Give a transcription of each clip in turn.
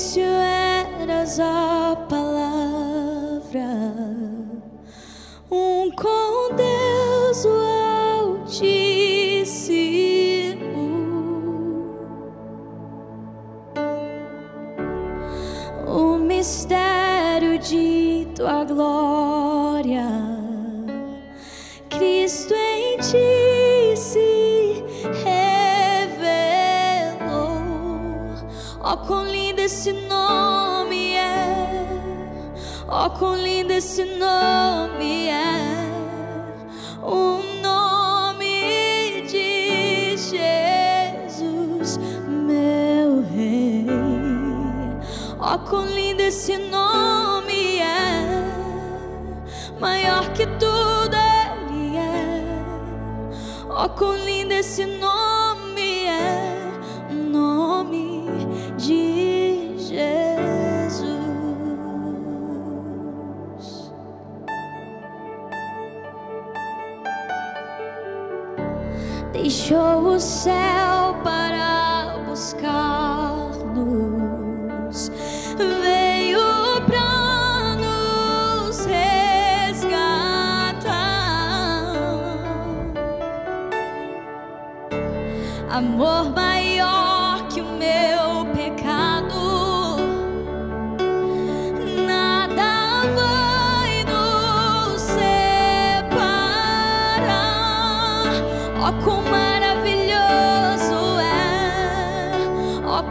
início eras a palavra, um com Deus o Altíssimo. O mistério de tua glória, Cristo Ó, quão lindo esse nome é! Ó, quão lindo esse nome é! O nome de Jesus, meu Rei. Ó, quão lindo esse nome é! Maior que tudo ele é. Ó, quão lindo esse nome Deixou o céu para buscar-nos, veio para nos resgatar. Amor maior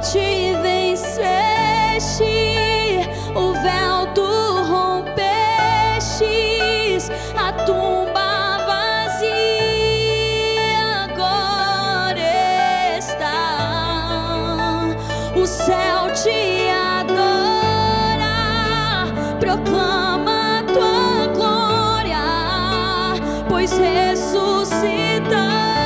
morte venceste, o véu tu rompestes, a tumba vazia agora está, o céu te adora, proclama tua glória, pois ressuscitaste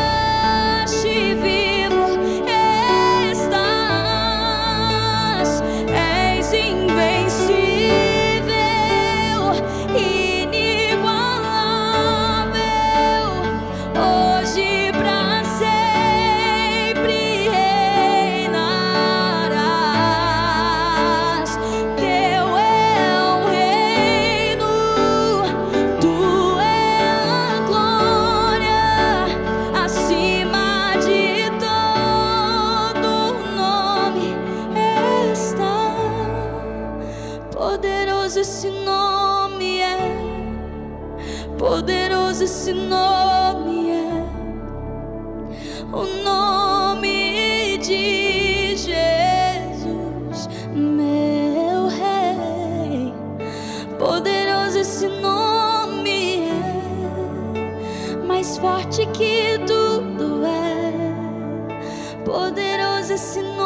poderoso esse nome é. Poderoso esse nome é. O nome de Jesus, meu rei. Poderoso esse nome é. Mais forte que tudo é. Poderoso esse nome